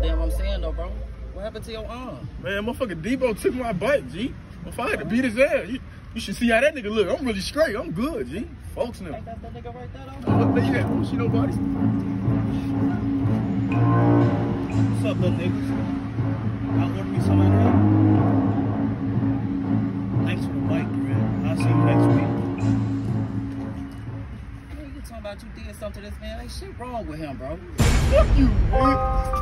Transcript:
the damn I'm saying though, bro. What happened to your arm? Man, motherfucker Debo took my bike, G. If I had to beat his ass, you, you should see how that nigga look. I'm really straight. I'm good, G. Folks now. Think that's that nigga right there though? What the you don't see nobody. What's up, little niggas? Y'all order me some of? Thanks for the bike, man. I'll see you next week. You talking about you did something to this man? Ain't shit wrong with him, bro. Fuck you, bro.